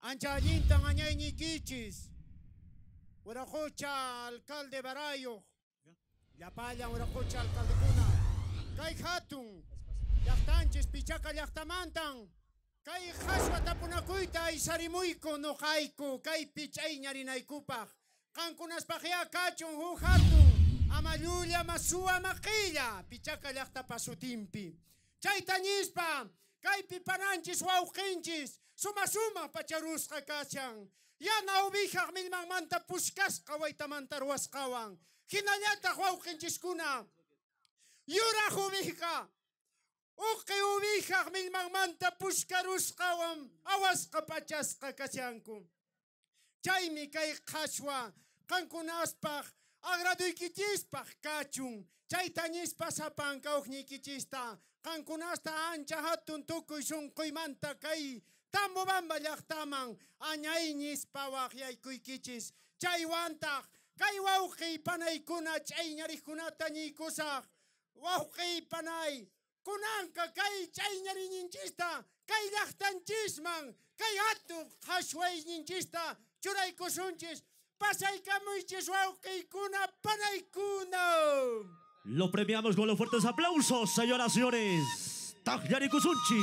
Ancha allintan añaynikichis. Urajucha alcalde Barayo. Llapalla urajucha alcalde kuna. Kay hatun. Llaqtanchis pichaka llaqtamantan. Kay haswa tapunakuyta isarimuyku nuqayku. Kay pichay ñarinaykupaq. Qankunaspaq ya kachun hu hatun. Amallulla masuwa maqilla. Pichaka llaqta pasutimpi. Chayta nispa. Kaypi pananchis wawqinchis. Suma suma pacharusqa kachan. Yana ubijaq millmanmanta pushkasqa waytamanta ruwasqawan. Hinallataq wawqinchiskuna. Yuraq ubija. Uqi ubijaq millmanmanta pushkarusqawan. Awasqa pachasqa kachanku. Chaymi kay qhashwa qankunaspaq agraduykichispaq kachun. Chayta nispa sapan kawqnikichista. Qankunasta ancha hatun tukuy sunquymanta kay Tambobamba llaqtaman añaynispawaq yaykuykichis. Chaywantaq kay wawqi panaykuna chay ñariqkunata ñiykusaq. Wawqi panay kunanka kay chay ñarininchista kay llaqtanchisman kay hatun qhashwayninchista churaykusunchis pasaykamuychis wawqiykuna panaykuna. Lo premiamos con los fuertes aplausos, señoras y señores. Tagliari Kusunchi.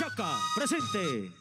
Pichaca, presente.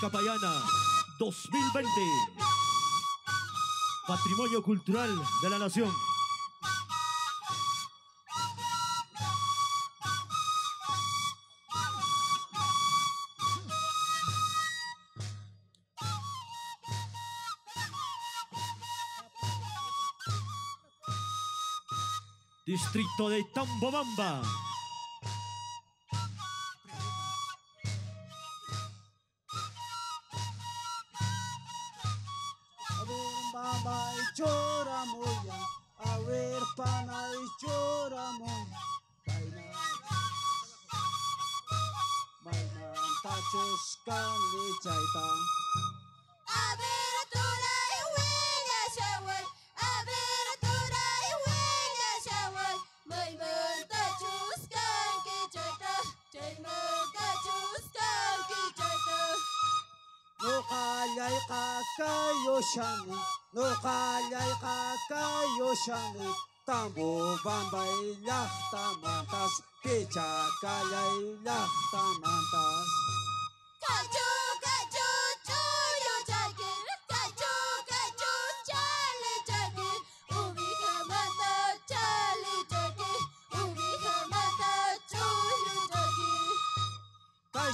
Capayana 2020. Patrimonio Cultural de la Nación. Distrito de Tambobamba. qalay qaqayushani no qalay qaqayushani tambo bambay llaqtamantas picha qalay llaqtamantas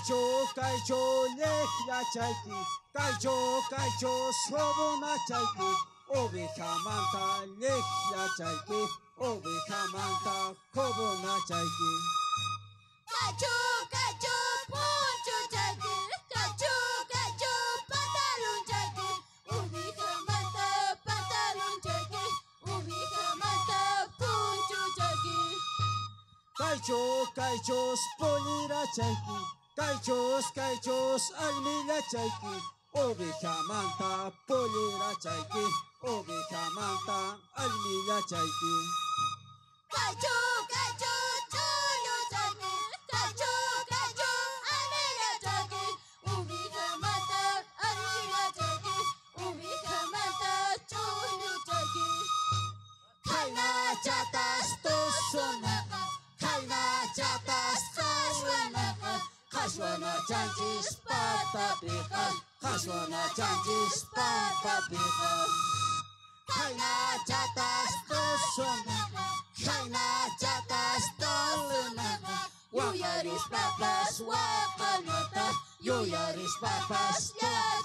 Kajcio, Kajcio, niech na czajki, Kajcio, Kajcio, słowo na czajki, obycha manta, niech na czajki, obycha manta, kobo na czajki. Kajcio, Kajcio, ponczu czajki, Kajcio, Kajcio, pantalon czajki, obycha manta, pantalon czajki, obycha manta, ponczu spolira czajki, Kaichos, kaichos, almila chaiki. Oveja manta, polira chaiki. Oveja manta, almila chaiki. Kachu, ciąci spada picha, hasło na ciąci spada picha. Hajna ciata stosuna, hajna ciata stoluna, Jujaris papas łapalota, jujaris papas ciata.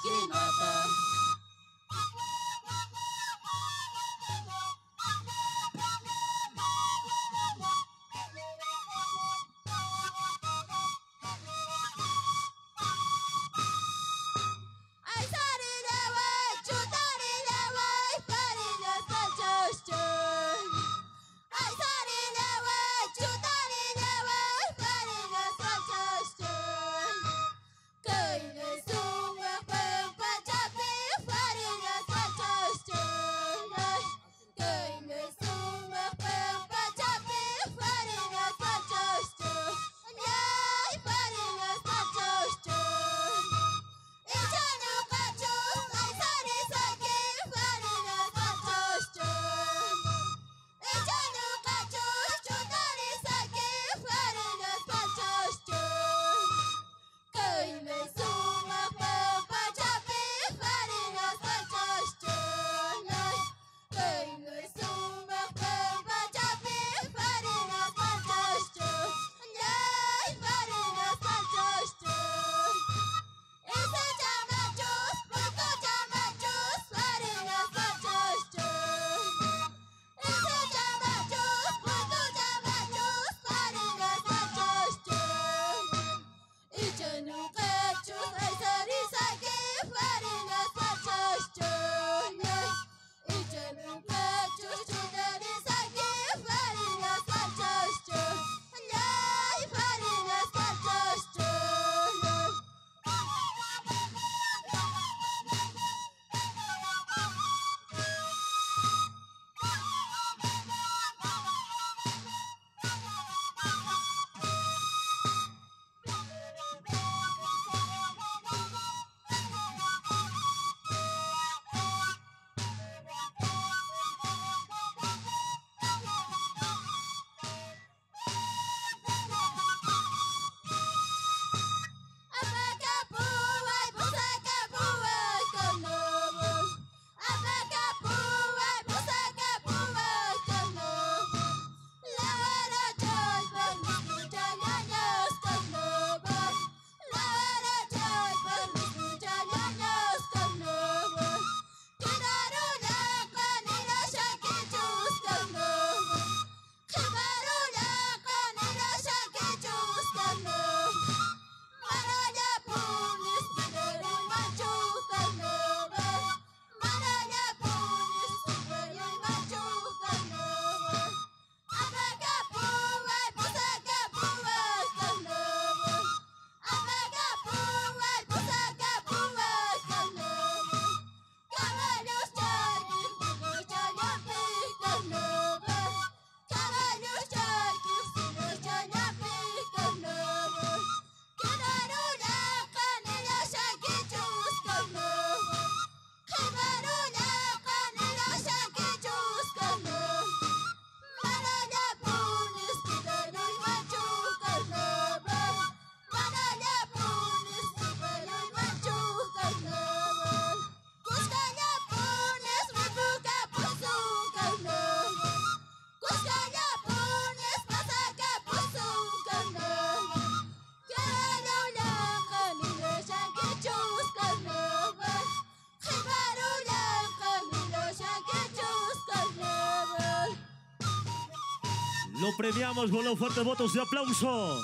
Lo premiamos con los fuertes votos de aplauso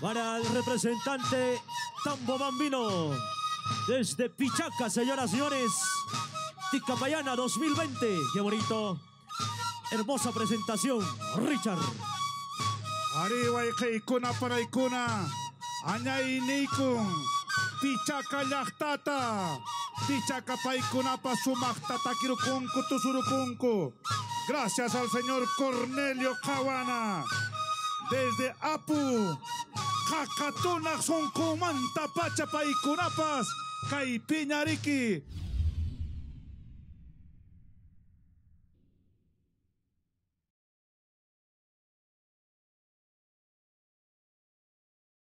para el representante Tambo Bambino desde Pichaca, señoras y señores. Ticapayana 2020. Qué bonito. Hermosa presentación, Richard. Arriba ikuna para ikuna. Añay nikun. Pichaka llaktata. Pichaka paikunapa sumaktata kirukunku tusurukunku. Gracias al señor Cornelio Cawana. Desde Apu. Kakatunak son kumanta pacha paikunapas. Kai piñariki.